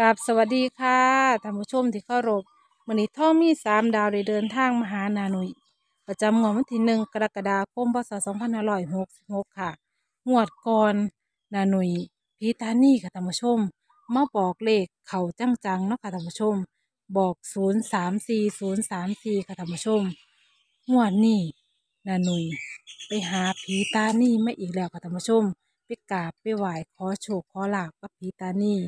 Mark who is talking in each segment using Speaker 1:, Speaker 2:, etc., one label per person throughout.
Speaker 1: กับสวัสดีค่ะท่านผู้ชมที่เคารพวันนี้ท่อมีสามดาวได้เดินทางมาหานาหนุยประจำงวดวันที่หนึ่งกรกฎาคมพศสองพันห้าร้อยหกสิบหกค่ะ งวดก่อนนาหนุยพีตานี่ค่ะท่านผู้ชมมาบอกเลขเขาจังๆเนาะค่ะท่านผู้ชม บอกศูนย์สามสี่ศูนย์สามสี่ค่ะท่านผู้ชมงวดนี้นาหนุยไปหาผีตานี่ไม่อีกแล้วค่ะท่านผู้ชมไปกราบไปไหว้ขอโชคขอลาบกับผีตานี่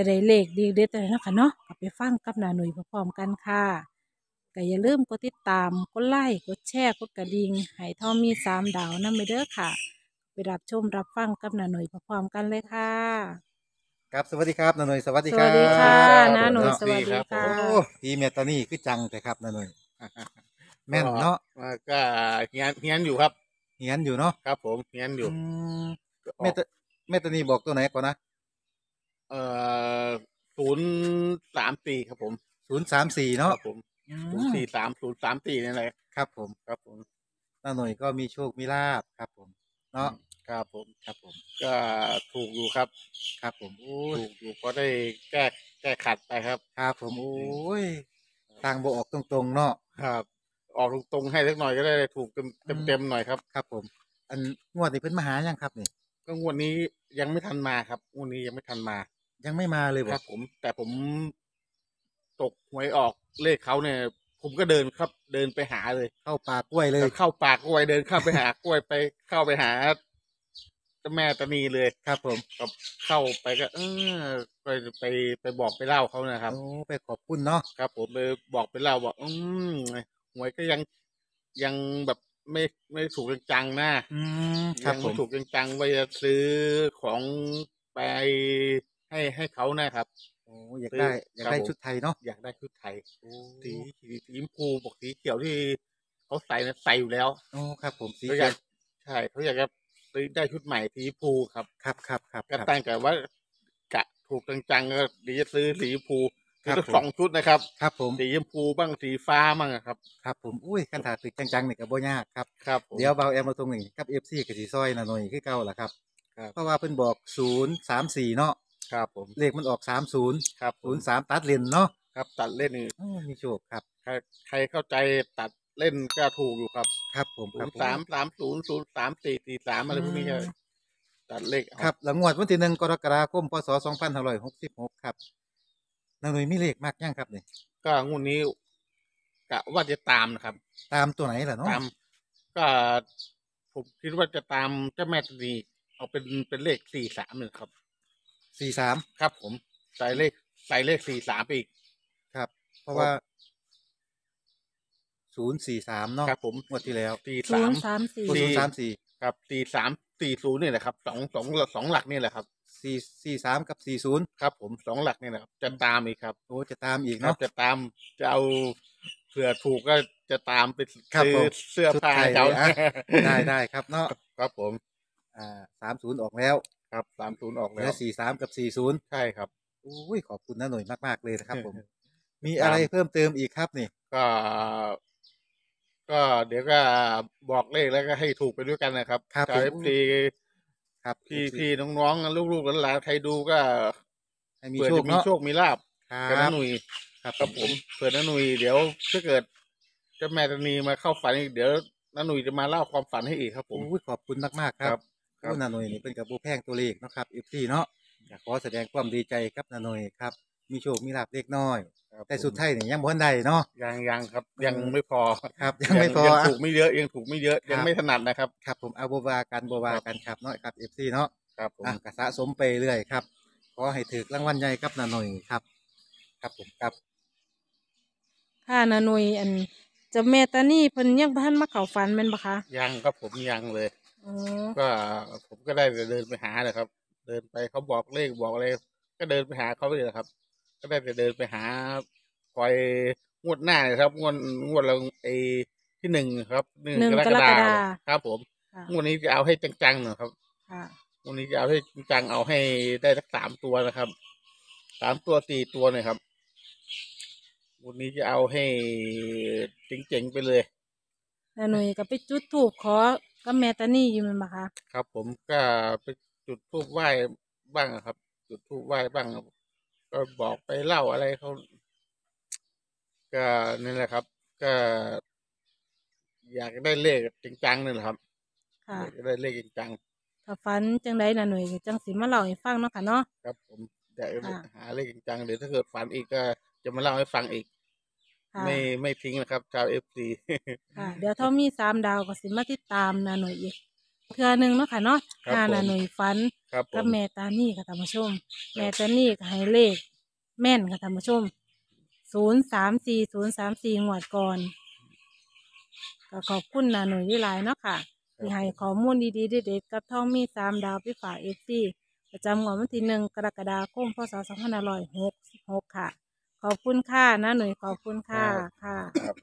Speaker 1: จะได้เลขดีเด็ดอะไรนาะคะเนาะกลับไปฟังกับนาหนุ่ยพร้อมๆกันค่ะก็อย่าลืมกดติดตาม กดไลค์ กดแชร์ กดกระดิ่งให้ท่อมีสามดาวนั่นไปเด้อค่ะ ไปรับชมรับฟังกับนาหนุ่ยพร้อมๆกันเลยค่ะ
Speaker 2: ครับสวัสดีครับนาหน่ยสวัสดี
Speaker 1: ส
Speaker 2: ครั
Speaker 1: วั
Speaker 2: บ
Speaker 1: สดีค่ะ
Speaker 3: ครับ
Speaker 1: นาหนุ่ย
Speaker 3: ผม
Speaker 1: สวัสดี
Speaker 3: ครับ
Speaker 1: ค่ะ
Speaker 2: โอ้พี่เมตตานี่คือจังแต่ครับนาหน่ยแม่นเนาะ
Speaker 3: อ่ก็เฮียนเฮียนอยู่ครับ
Speaker 2: เฮียนอยู่เนาะ
Speaker 3: ครับ ผมเฮียนอยู่
Speaker 2: อืม
Speaker 3: อ
Speaker 2: เม
Speaker 3: อก
Speaker 2: ตตาเมตตานี่บอกตัวไหนก่อนนะ
Speaker 3: เอ่อศูนย์สามสี่ครับผม
Speaker 2: ศูนย์สามสี่
Speaker 3: ค
Speaker 2: เนาะ
Speaker 3: รับผมศูนย์สี่สามศูนย์สามสี่นี่แหละ
Speaker 2: ครับผม
Speaker 3: ครับผม
Speaker 2: นาหน่ยก็มีโชคมีลาบครับผม เนาะ
Speaker 3: ครับผม
Speaker 2: ครับผม
Speaker 3: ก็ถูกอยู่ครับ
Speaker 2: ครับผมโอ้ย
Speaker 3: ถูกอยู่ก็ได้แก้แก้ขัดไปครับ
Speaker 2: ครับผมโอ้ยทางบออกตรงๆเนาะ
Speaker 3: ครับ ออกตรงๆให้เล็กหน่อยก็ได้ถูกเต็ม
Speaker 2: อืม
Speaker 3: เต็มๆหน่อยครับ
Speaker 2: ครับผม อันงวดนี้เพิ่นมาหายังครับนี่
Speaker 3: ก็งวดนี้ยังไม่ทันมาครับงวดนี้ยังไม่ทันมา
Speaker 2: ยังไม่มาเลย
Speaker 3: ค
Speaker 2: บ่
Speaker 3: รับผม แต่ผมตกหวยออกเลขเขาเนี่ย ผมก็เดินครับ เดินไปหาเลย
Speaker 2: เข้าป่ากล้วยเลย
Speaker 3: เข้าปากกล้วยเดินเข้าไปหากล้วยไปเข้าไปหาเจ้าแม่ตานีเลย
Speaker 2: ครับ ผม
Speaker 3: ก็เข้าไปก็ เออไปไปไปบอกไปเล่าเขานะครับ
Speaker 2: โอ้ไปขอบคุณเนาะ
Speaker 3: ครับ ผมไปบอกไปเล่าบอกอืมหวยก็ยังยังแบบไม่ไม่ถูกจังๆนะ
Speaker 2: อืมครับ
Speaker 3: ยัง
Speaker 2: ผ
Speaker 3: ไม่
Speaker 2: ม
Speaker 3: ถูกจังๆว่าจะซื้อของไป ให้ให้เขานะครับ
Speaker 2: โอ้อยากได้อยากได้
Speaker 3: ครับผม
Speaker 2: ชุดไทยเนาะ
Speaker 3: อยากได้ชุดไทยสีสีสีชมพูบอกสีเขียวที่เขาใส่นะใส่อยู่แล้ว
Speaker 2: โอ้ครับ ผมสี
Speaker 3: เขาอ
Speaker 2: เขี
Speaker 3: ยายก
Speaker 2: ว
Speaker 3: ใช่เขาอยากจะซื้อได้ชุดใหม่สีชมพูครับ
Speaker 2: ครับครับครับ
Speaker 3: ก็
Speaker 2: ครับ
Speaker 3: ตั้งแต่ว่ากะถูกจังๆก็เดียวจะซื้อสีชมพู
Speaker 2: ครับ
Speaker 3: ซื้อ
Speaker 2: ผม
Speaker 3: สองชุดนะครับ
Speaker 2: ครับ ผม
Speaker 3: สีชมพูบ้างสีฟ้าบ้างอะครับ
Speaker 2: ครับ ผมอุ้ยคันถาตึกจังๆนี่ก็บ่ยากครับ
Speaker 3: ครับผม
Speaker 2: เดี๋ยวเบาแอมมาตรงนี้กับ FC ก็สิซอยหน่อยคือเก่าล่ะครับ
Speaker 3: ครับ
Speaker 2: เพราะว่าเพิ่นบอก034เนาะ
Speaker 3: ครับผม
Speaker 2: เลขมันออก30
Speaker 3: ครับผม
Speaker 2: 03ตัดเลนเนาะ
Speaker 3: ครับตัดเล่นนี่
Speaker 2: โอ้มีโชคครับ
Speaker 3: ใครใครเข้าใจตัดเล่นก็ถูกอยู่ครับ
Speaker 2: ครับผม
Speaker 3: ศู
Speaker 2: ครั
Speaker 3: น
Speaker 2: บ
Speaker 3: ย์สามสามศูนย์ศูนย์สามสี่สี่สามอะไรพวกนี้ก็ตัดเลขเอา
Speaker 2: ครับแล้วงวดวันที่1กรกฎาคมพศ2566ครับนางหนุ่ยมีเลขมากยังครับนี่
Speaker 3: ก็งวดนี้กะว่าจะตามนะครับ
Speaker 2: ตามตัวไหนล่ะเนาะ
Speaker 3: ตามก็ผมคิดว่าจะตามเจ้าแม่ตานีเอาเป็นเป็นเลขสี่สามเลยครับ
Speaker 2: 43
Speaker 3: ครับ ผมใส่เลขใส่เลขสี่สามไปอีก
Speaker 2: ครับ เพราะว่า043เนาะ
Speaker 3: ครับ ผม
Speaker 2: งวดที่แล้ว
Speaker 3: สี่
Speaker 1: ศู
Speaker 3: สานม
Speaker 1: ย์สามสี่
Speaker 3: สี่
Speaker 2: 034
Speaker 3: ครับสี่สามสี่ศูนย์นี่แหละครับสองสองสองหลักนี่แหละครับ
Speaker 2: 4 43กับ40
Speaker 3: ครับ ผมสองหลักนี่แหละครับจะตามอีกครับ
Speaker 2: โอ้จะตามอีก
Speaker 3: ครับ
Speaker 2: เนาะ
Speaker 3: จะตามจะเอาเผื่อถูกก็จะตามไป
Speaker 2: ครับ
Speaker 3: ซื้อ
Speaker 2: ผม
Speaker 3: เสื้อผ้า
Speaker 2: ชุดไทย
Speaker 3: เขา
Speaker 2: อะได้ได้ครับเนาะ
Speaker 3: ครับผม
Speaker 2: อ่าสามศูนย์ออกแล้ว
Speaker 3: ครับสามศูนย์ออก
Speaker 2: เหลื
Speaker 3: แล้
Speaker 2: อ
Speaker 3: ว
Speaker 2: สี่สามกับสี่ศูนย์
Speaker 3: ใช่ครับ
Speaker 2: อุ้ยขอบคุณน้าหน่อยมาก ๆ เลยนะครับผม มีอะไรเพิ่มเติมอีกครับนี่
Speaker 3: ก็ ก็เดี๋ยวก็บอกเลขแล้วก็ให้ถูกไปด้วยกันนะครับ
Speaker 2: ครับ
Speaker 3: จะ
Speaker 2: ผม
Speaker 3: พี่
Speaker 2: ครับ
Speaker 3: พี่พี่น้องๆลูกๆหลานๆใครดูก็
Speaker 2: ให้มี
Speaker 3: เผื่อ
Speaker 2: โชค
Speaker 3: จะมี
Speaker 2: เนาะ
Speaker 3: โชคมีลาบ
Speaker 2: ครั
Speaker 3: กับน้า
Speaker 2: บ
Speaker 3: หนุ่ย
Speaker 2: ครับ
Speaker 3: ครับผมเผื่อน้าหนุ่ยเดี๋ยวถ้าเกิดเจ้าแม่ตานีมาเข้าฝันอีกเดี๋ยวน้าหนุ่ยจะมาเล่าความฝันให้อีกครับผม
Speaker 2: อุ้ยขอบคุณมาก ๆครับ
Speaker 3: ครับ
Speaker 2: โอ้น้าหน่อยนี่เป็นกับโบแพงตัวเลขเนาะครับเอฟซีเนาะอยากขอแสดงความดีใจกับน้าหน่อยครับ มีโชคมีลาบเล็กน้อย
Speaker 3: ครับ
Speaker 2: แต่สุดท้ายนี่ยังบ่ทันได้เนาะ
Speaker 3: ยังยังครับ ยังไม่พอ
Speaker 2: ครับ ยังไม่พอ
Speaker 3: ยัง
Speaker 2: อะ
Speaker 3: ถูกไม่เยอะยังถูกไม่เยอะ
Speaker 2: ครับ
Speaker 3: ยังไม่ถนัดนะครับ
Speaker 2: ครับผมเอาบวากันบวากันครับเนาะครับเอฟซีเนาะ
Speaker 3: ครับผม
Speaker 2: อะกสะสมไปเรื่อยครับ ขอให้ถือรางวัลใหญ่ครับนาหน่อยครับ ครับผมครับ
Speaker 1: ค่ะนาหนุ่ยอันเจะแม่ตานี่เพิ่นยังพันมาเข้าฝันแม่นปะคะ
Speaker 3: ยังครับผมยังเลย
Speaker 1: อ๋อ
Speaker 3: ก็ผมก็ได้แต่เดินไปหาเลยครับ เดินไปเขาบอกเลขบอกอะไรก็เดินไปหาเขาไปเลยครับ ก็ได้แต่เดินไปหาคอยงวดหน้าเลยครับ งวดงวดเราไอ้ที่หนึ่งครับหนึ่ง
Speaker 1: หนึ่ง
Speaker 3: กร
Speaker 1: ก
Speaker 3: ก
Speaker 1: ร
Speaker 3: ฎากค
Speaker 1: ฎาม
Speaker 3: ครับ ผม
Speaker 1: ค่ะ
Speaker 3: งวดนี้จะเอาให้จังๆหน่อยครับ
Speaker 1: ค่ะ
Speaker 3: งวดนี้จะเอาให้จังๆเอาให้ได้สักสามตัวนะครับสามตัวสี่ตัวหน่อยครับงวดนี้จะเอาให้เจ๋งๆไปเลย
Speaker 1: นาหนุ่ยก็ไปจุดถูกขอ กับแม่ตานี่อยู่แม่นปะคะ
Speaker 3: ครับ ผมก็ไปจุดธูปไหว้บ้างอะครับ จุดธูปไหว้บ้างครับก็บอกไปเล่าอะไรเขาก็นี่แหละครับ ก็ อยากได้เลขจริงจังนี่แหละครับ
Speaker 1: ค่ะ
Speaker 3: อยากได้เลขจริงจัง
Speaker 1: ถ้าฝันจังไดน่ะหน่วยก็จังสิมาเล่าให้ฟังเนาะค่ะเนาะ
Speaker 3: ครับ ผมอยาก
Speaker 1: ค่ะ
Speaker 3: หาเลขจริงจังเดี๋ยวถ้าเกิดฝันอีกก็จะมาเล่าให้ฟังอีก
Speaker 1: ค่ะ
Speaker 3: ไม่ไม่ทิ้งนะครับ ชาวเอฟซี
Speaker 1: ค่ะ เดี๋ยวถ้ามีสามดาวก็สิมาติดตามนาหน่วยอีกเทื่อหนึงเนาะค่ะเนาะ
Speaker 3: ครับ
Speaker 1: หา
Speaker 3: ผม
Speaker 1: นาหน่วยฝัน
Speaker 3: ครับผ
Speaker 1: กับ
Speaker 3: ม
Speaker 1: แม่ตานี่ค่ะท่านผู้ชม แม่ตานี่ก็ให้เลข แม่นค่ะท่านผู้ชมศูนย์สามสี่ศูนย์สามสี่งวดก่อนก็ขอบคุณน้าหนุ่ยวิไลายเนาะค่ะ ที่ให้ข้อมูลดีๆเด็ดๆกับท่องมีสามดาวไปฝาก FC ประจำงวดวันที่หนึ่งกรกฎาคมพศสองพันห้าร้อยหกสิบหกค่ะ ขอบคุณค่ะน้าหนุ่ยขอบคุณค่ะค่ะ
Speaker 3: ครับ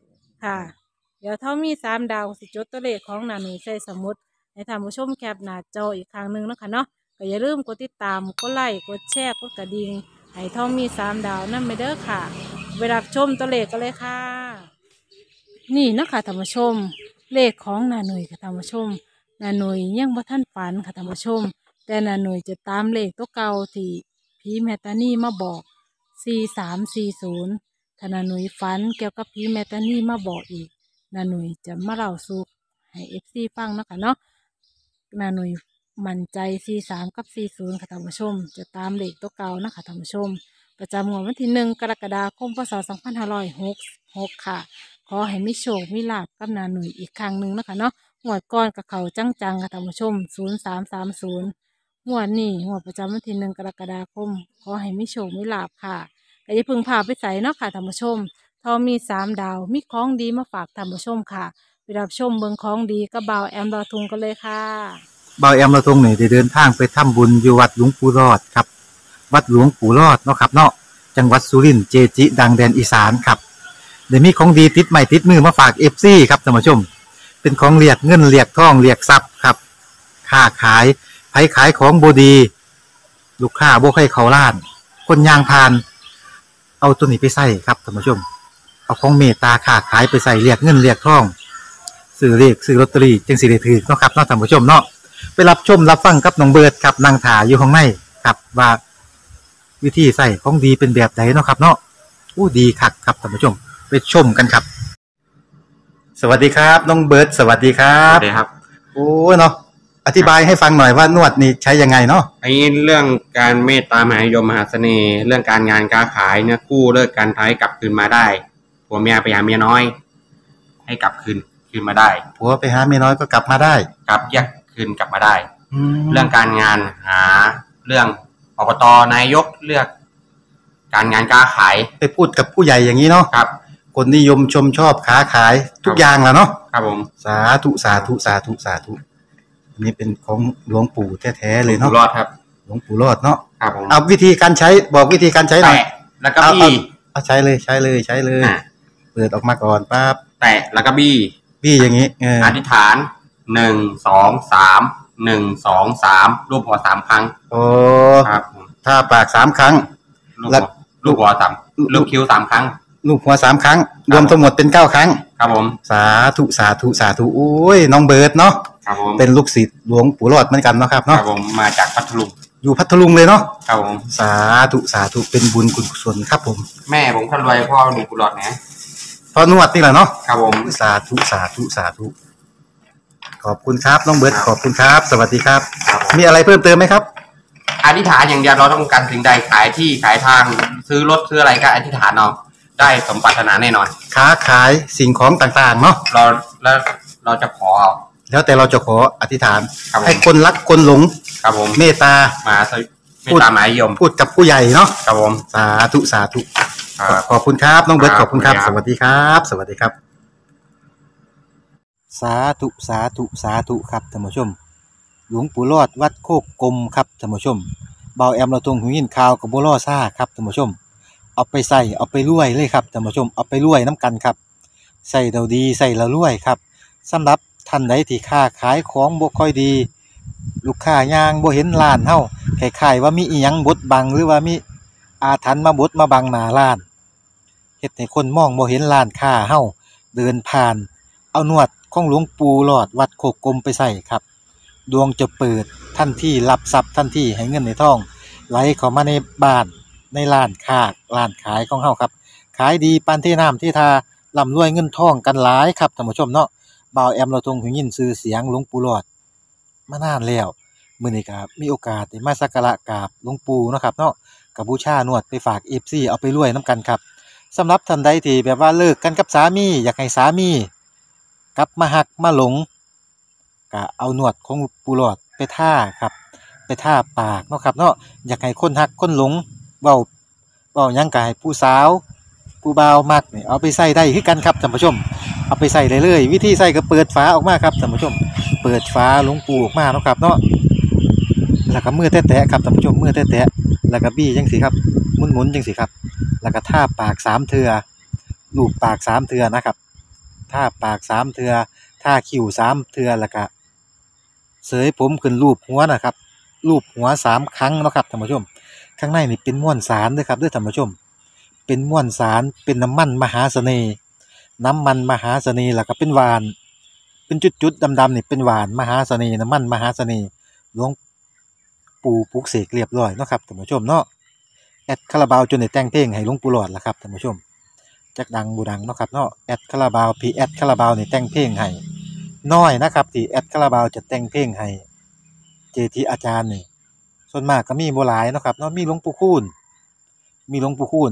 Speaker 1: ค่ะ เดี๋ยวถ้ามีสามดาวสิจดตัวเลขของน้าหนุ่ยใส่สมุดให้ท่านผู้ชมแคปหน้าจออีกครั้งหนึ่งเนาะคะเนาะก็อย่าลืมกดติดตามกดไลค์กดแชร์กดกระดิ่งให้ท่องมีสามดาวนั่นไปเด้อค่ะ เวลาชมตัวเลขก็เลยค่ะ นี่เนาะคะท่านผู้ชม เลขของน้าหนุ่ยค่ะท่านผู้ชมน้าหนุ่ยยังบ่ทันฝันค่ะท่านผู้ชม แต่น้าหนุ่ยจะตามเลขตัวเก่าที่ผีแม่ตานีมาบอก สี่สามสี่ศูนย์ถ้าน้าหนุ่ยฝันเกี่ยวกับผีแม่ตานีมาบอกอีกน้าหนุ่ยจะมาเล่าสู่ให้ FC ฟังนะคะเนาะน้าหนุ่ยมั่นใจ43กับ40ค่ะท่านผู้ชม จะตามเลขตัวเก่านะคะท่านผู้ชม ประจำงวดวันที่หนึ่งกรกฎาคมพศ2566ค่ะ ขอให้มีโชคมีลาบกับนาหนุ่ยอีกครั้งหนึ่งนะคะเนาะงวดก่อนกับเขาจังๆค่ะท่านผู้ชม0330งวดนี้งวดประจำวันที่หนึ่งกรกฎาคม ขอให้มีโชคมีลาบค่ะ แต่อย่าพึ่งพาไปใส่เนาะค่ะท่านผู้ชมทอมีสามดาวมีของดีมาฝากท่านผู้ชมค่ะไปรับชมเบิงของดีกับบ่าแอมดอทุงกันเลยค่ะ
Speaker 2: เบาแอมเราทรงนี่ได้เดินทางไปทำบุญอยู่วัดหลวงปู่รอดครับ วัดหลวงปู่รอดเนาะครับเนาะจังหวัดสุรินทร์เกจิ ดังแดนอีสานครับเดี๋ยวมีของดีติดไม้ติดมือมาฝาก FC ครับท่านผู้ชม เป็นของเรียกเงินเรียกทองเรียกทรัพย์ครับค้าขายไผขายของบ่ดี ลูกค้าบ่ให้เข้าร้าน คนย่างผ่าน เอาตัวนี้ไปใส่ครับท่านผู้ชม เอาของเมตตาค้าขายไปใส่เรียกเงินเรียกทองซื้อเรียกซื้อลอตเตอรี่จึงสิได้ถืกเนาะครับเนาะท่านผู้ชมเนาะไปรับชมรับฟังกับน้องเบิร์ดครับนางถาอยู่ข้างในครับว่าวิธีใส่ของดีเป็นแบบไหนเนาะครับ เนาะอู้ดีคักครับท่านผู้ชม ไปชมกันครับ สวัสดีครับ น้องเบิร์ดสวัสดีครั
Speaker 4: ครับบสวัสดีครับ
Speaker 2: โอ้เนาะ อธิบายให้ฟังหน่อยว่านวดนี่ใช้ยังไงเนาะ
Speaker 4: ไอ้เรื่องการเมตตามหานิยมมหาเสน่ห์เรื่องการงานการขายเนี่ยกู้เลิกการท้ายกลับคืนมาได้ผัวเมียไปหาเมียน้อย ให้กลับคืนคืนมาได้
Speaker 2: ผัวไปหาเมียน้อยก็กลับมาได้
Speaker 4: กลับแยกคืนกลับมาได้
Speaker 2: ม
Speaker 4: เรื่องการงานหาเรื่องอบตนายกเลือก การงานการขาย
Speaker 2: ไปพูดกับผู้ใหญ่อย่างนี้เนาะ
Speaker 4: ครับ
Speaker 2: คนนิยมชมชอบค้าขายทุกอย่างแหล้วเนาะ
Speaker 4: ครับผม
Speaker 2: สาธุสาธุสาธุสาธุ อันนี้เป็นของหลวงปู่แท้ๆเลย
Speaker 4: อยู่
Speaker 2: เนาะ
Speaker 4: รอดครับ
Speaker 2: หลวงปู่รอดเนาะ
Speaker 4: ครับผม
Speaker 2: เอาวิธีการใช้บอกวิธีการใช้หน่อย
Speaker 4: แตะแล้วก็
Speaker 2: เอา
Speaker 4: บี้
Speaker 2: เอาใช้เลยใช้เลยใช้เลย
Speaker 4: อะ
Speaker 2: เปิดออกมาก่อนปั๊บ
Speaker 4: แตะแล้วก็บี้
Speaker 2: พี่อย่างนี้เออ
Speaker 4: อธิษฐานหนึ่งสองสามหนึ่งสองสามรูปหัวสามครั้ง
Speaker 2: โอ้
Speaker 4: ครับผม
Speaker 2: ถ้าปากสามครั้ง
Speaker 4: ลูก
Speaker 2: แล้
Speaker 4: หั
Speaker 2: ว
Speaker 4: วลูกหัวสามลูกคิ้วสามครั้ง
Speaker 2: ลูกหัวสามครั้ง รวมทั้งหมดเป็นเก้าครั้ง
Speaker 4: ครับผม
Speaker 2: สาธุสาธุสาธุโอ้ยน้องเบิร์ดเนาะ
Speaker 4: ครับผม
Speaker 2: เป็นลูกศิษย์หลวงปู่รอดเหมือนกันเนาะครับ
Speaker 4: ครั
Speaker 2: เนาะ
Speaker 4: บผมมาจากพัทลุง
Speaker 2: อยู่พัทลุงเลยเนาะ
Speaker 4: ครับผม
Speaker 2: สาธุสาธุเป็นบุญคุณกุศลครับผม
Speaker 4: แม่ผมคนรวยพ่อหนุ่มกุหลาบนะ
Speaker 2: พอนวดนี่แหละเนาะ
Speaker 4: ครับผม
Speaker 2: สาธุสาธุสาธุขอบคุณครับน้องเบิร์ดขอบคุณครับ สวัสดีครับ
Speaker 4: ครับผม
Speaker 2: มีอะไรเพิ่มเติมไหมครับ
Speaker 4: อธิษฐานอย่างเดียวเราต้องการสิ่งใดขายที่ขายทางซื้อรถซื้ออะไรก็อธิษฐานเอาได้สมปรารถนาแน่นอน
Speaker 2: ค้าขายสิ่งของต่างๆเนาะ
Speaker 4: เราแล้วเราจะขอเอา
Speaker 2: แล้วแต่เราจะขออธิษฐาน
Speaker 4: ครับผม
Speaker 2: ให้คนรักคนหลง
Speaker 4: ครับผม
Speaker 2: เมตตา
Speaker 4: มาสวิไม่ตามหมายยม
Speaker 2: พูดกับผู้ใหญ่เนาะ
Speaker 4: ครับผม
Speaker 2: สาธุสาธุ
Speaker 4: ครับ
Speaker 2: ขอบคุณครับ น้องเบิร์ต
Speaker 4: ค
Speaker 2: ข
Speaker 4: รับ
Speaker 2: อบคุณครับ
Speaker 4: ขอบ
Speaker 2: ส
Speaker 4: คุณครับ
Speaker 2: วัสดีครับ สวัสดีครับ สาธุสาธุสาธุครับท่านผู้ชม หลวงปู่รอดวัดโคกกลมครับท่านผู้ชมเบาแอมเราตรงหูยินข่าวกับบัวล่อซ่าครับท่านผู้ชม เอาไปใส่เอาไปรวยเลยครับท่านผู้ชมเอาไปรวยน้ำกันครับใส่เราดีใส่เรารวยครับสำหรับ ท่านใดที่ค้าขายของบ่ค่อยดี ลูกค้ายางบ่เห็นร้านเฮาคล้ายๆว่ามีอีหยังบดบังหรือว่ามีอาถรรพ์มาบดมาบังหน้าร้านเฮ็ดให้คนมองบ่เห็นร้านค้าเฮาเดินผ่าน เอานวดของหลวงปู่หลอดวัดโคกกลมไปใส่ครับ ดวงจะเปิดทันที่รับทรัพย์ทันที่ให้เงินในท้อง ไหลเข้ามาในบ้านในร้านค้าร้านขายของเฮาครับ ขายดีปานที่น้ำที่ทาร่ำรวยเงินทองกันหลายครับท่านผู้ชมเนาะ บ่าวแอมเราทรงหูยินชื่อเสียงหลวงปู่หลอดมานานแล้วมื้อนี้ก็มีโอกาสได้มาสักการะกราบหลวงปู่เนาะครับเนาะก็บูชานวดไปฝาก FC เอาไปรวยนํกันครับสำหรับท่านใดที่แบบว่าเลิกกันกับสามี อยากให้สามีกลับมาหักมาหลงก็เอาหนวดของปูหลอดไปท่าครับ ไปท่าปากเนาะครับเนาะอยากให้คนหักคนหลงเว้าเว้ายังกายผู้สาว ผู้บ่าวมักนี่เอาไปใส่ได้คือกันครับท่านผู้ชม เอาไปใส่ได้เลยวิธีใส่ก็เปิดฝาออกมาครับท่านผู้ชม เปิดฝาหลวงปูออกมาเนาะครับเนาะแล้วก็มือแตะๆครับท่านผู้ชมมือแตะๆแล้วก็บี้จังสิครับหมุนๆจังสิครับ แล้วก็ท่าปากสามเทือลูบปากสามเทือนะครับท่าปากสามเทือท่าคิ้วสามเทือแล้วก็เสยผมขึ้นรูปหัวนะครับรูปหัวสามครั้งเนาะครับท่านผู้ชม ข้างในนี่เป็นม้วนสารด้วยครับด้วยท่านผู้ชม เป็นม้วนสาร เป็นน้ำมันมหาเสน่ห์ น้ำมันมหาเสน่ห์ล้วก็เป็นหวาน เป็นจุดๆดำๆนี่เป็นหวานมหาเสน่ห์น้ำมันมหาเสน่ห์หลวงปู่ปลุกเสกเรียบร้อยเนาะครับท่านผู้ชมเนาะ แอดคาราบาวจนได้แต่งเพลงให้หลุงปู่หลอดล่ะครับท่านผู้ชมจักดังบูดังเนาะครับเนาะ แอดคาราบาวพีแอดคาราบาวนี่แต่งเพลงให้น้อยนะครับที่แอดคาราบาวจะแต่งเพลงให้เกจิอาจารย์นี่ส่วนมากก็มีโบ่หลายนะครับเนาะมีหลวงปู่คูณมีหลวงปู่คูณ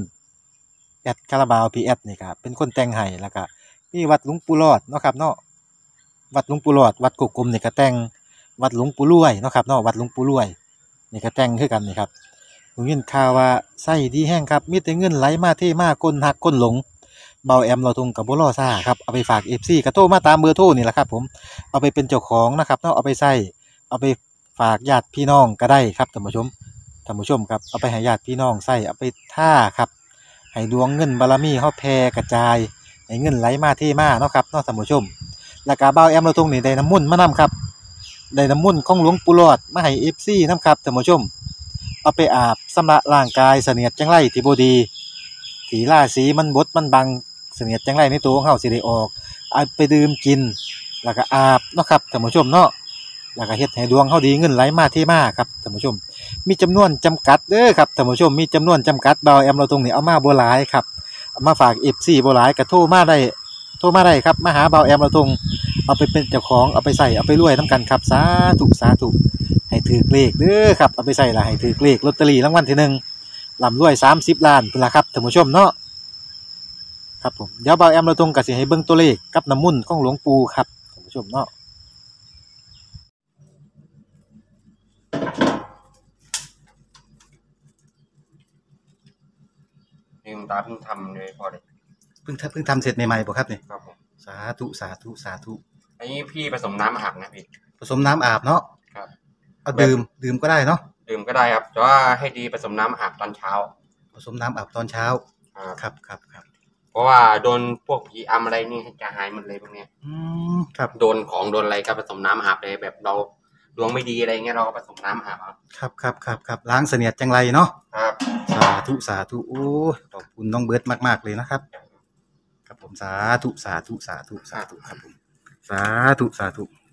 Speaker 2: แอดคาราบาวพีแอดนี่ครับเป็นคนแต่งให้แล้วก็มีวัดหลวงปู่หลอดเนาะครับเนาะวัดหลวงปู่หลอด วัดกุกกลมนี่ก็แต่งวัดหลวงปู่รวยเนาะครับเนาะวัดหลวงปู่รวยนี่ก็แต่งคือกันนี่ครับผมยินข่าวว่าไส้ดีแห้งครับมีแต่เงินไหลมาเทมาก้นหักก้นหลงเบาแอมเราทุงกับบุรอซ่าครับเอาไปฝากเอฟซีกระโทรมาตามเบอร์โทรนี่แหละครับ ผมเอาไปเป็นเจ้าของนะครับเนาะเอาไปใส่เอาไปฝากญาติพี่น้องก็ได้ครับท่านผู้ชมท่านผู้ชมครับเอาไปให้ญาติพี่น้องใส่เอาไปท่าครับ ให้ดวงเงินบารมีเขาแผ่กระจายให้เงินไหลมาเทมาเนาะครับเนาะท่านผู้ชม แล้วก็เบาแอมเราทงนี่ได้น้ำมุ่นมานํครับได้น้ำมุ่นของหลวงปู่หลอดมาให้ FC นํครับท่านผู้ชม เอาไปอาบสำระร่างกายเสนียดจังไรที่บดีสีล่าสีมันบดมันบังเสนียดจังไรในตัวของเฮาสิได้ออกเอาไปดื่มกิน แล้วก็อาบเนาะครับท่านผู้ชมเนาะ แล้วก็เฮ็ดให้ดวงเฮาดีเงินไหลมาเทมาครับท่านผู้ชม มีจำนวนจำกัดเด้อครับท่านผู้ชมมีจำนวนจำกัดเบาแอมเราตรงนี้เอามาโบหลายครับเอามาฝาก FC บ่หลายก็โทรมาได้โทรมาได้ครับมาหาเบาแอมเราตรงเอาไปเป็นเจ้าของเอาไปใส่เอาไปรวยนํกันครับสาธุสาธุให้ถือเลขเด้อครับเอาไปใส่ละให้ถือเลขลอตเตอรี่รางวัลที่หนึ่งลำรวยสามสิบล้านพุ่นละครับท่านผู้ชมเนาะครับผมเดี๋ยวเบาแอมเราตรงกับสิให้เบิ่งตัวเลขกับน้ำมุ่นของหลวงปู่ครับท่านผู้ชมเนาะ
Speaker 4: นี่คุณตา เพิ่งทำเลยพอเลย
Speaker 2: เพิ่งเพิ่งทำเสร็จใหม่ๆบ่ครับนี่
Speaker 4: ครับผม
Speaker 2: สาธุสาธุสาธุ
Speaker 4: อันนี้พี่ผสมน้ำอาบนะพี่
Speaker 2: ผสมน้ำอาบเนาะ
Speaker 4: ครับ
Speaker 2: เอาดื่มดื่มก็ได้เนาะ
Speaker 4: ดื่มก็ได้ครับแต่ว่าให้ดีผสมน้ำอาบตอนเช้า
Speaker 2: ผสมน้ำอาบตอนเช้า
Speaker 4: ครับ
Speaker 2: ครับครับครับ
Speaker 4: เพราะว่าโดนพวกผีอำอะไรนี่จะหายหมดเลยพวกเนี้ย
Speaker 2: อืมครับ
Speaker 4: โดนของโดนอะไรก็ผสมน้ำอาบเลยแบบเรา ดวงไม่ดีอะไรเงี้ยเราก็ผสมน้ำอาบเอา
Speaker 2: ครับครับครับครับล้างเสนียดจังไรเนาะ
Speaker 4: ครับ
Speaker 2: สาธุสาธุโอ้ยขอบคุณน้องเบิร์ดมาก ๆ เลยนะครับ ครับผมสาธุสาธุสาธุสาธุครับผมสาธุสาธุ
Speaker 4: ครับ